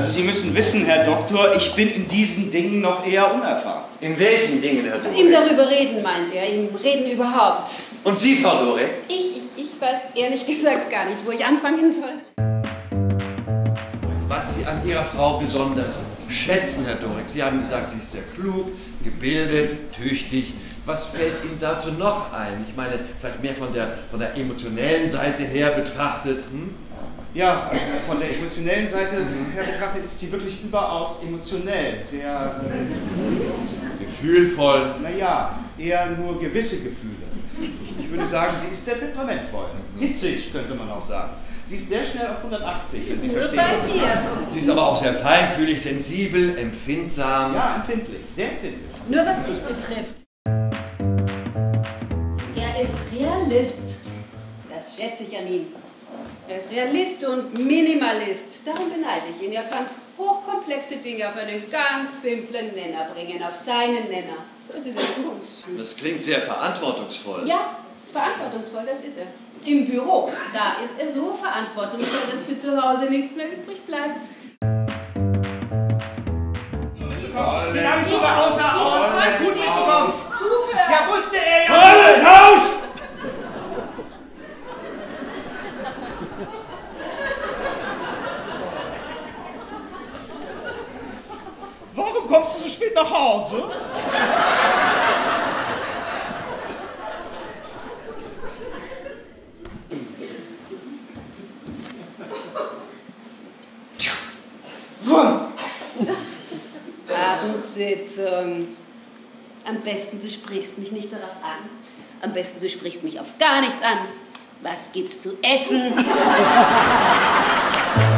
Sie müssen wissen, Herr Doktor, ich bin in diesen Dingen noch eher unerfahren. In welchen Dingen, Herr Dore? Ihm darüber reden, meint er. Ihm reden überhaupt. Und Sie, Frau Dore? Ich, ich, ich weiß ehrlich gesagt gar nicht, wo ich anfangen soll. Was Sie an Ihrer Frau besonders schätzen, Herr Dorek. Sie haben gesagt, sie ist sehr klug, gebildet, tüchtig. Was fällt Ihnen dazu noch ein? Ich meine, vielleicht mehr von der, von der emotionellen Seite her betrachtet. Hm? Ja, also von der emotionellen Seite her betrachtet ist sie wirklich überaus emotionell. Sehr, äh, Gefühlvoll. naja, eher nur gewisse Gefühle. Ich, ich würde sagen, sie ist sehr temperamentvoll. Hitzig, könnte man auch sagen. Sie ist sehr schnell auf 180, wenn Sie Nur verstehen. bei dir. Sie ist aber auch sehr feinfühlig, sensibel, empfindsam. Ja, empfindlich, sehr empfindlich. Nur was dich betrifft. Er ist Realist. Das schätze ich an ihm. Er ist Realist und Minimalist. Darum beneide ich ihn. Er kann hochkomplexe Dinge auf einen ganz simplen Nenner bringen, auf seinen Nenner. Das ist eine Kunst. Das klingt sehr verantwortungsvoll. Ja, verantwortungsvoll, das ist er. Im Büro, da ist er so verantwortungsvoll, dass für zu Hause nichts mehr übrig bleibt. Spät nach Hause? Abendsitzung. Am besten, du sprichst mich nicht darauf an. Am besten, du sprichst mich auf gar nichts an. Was gibt's zu essen?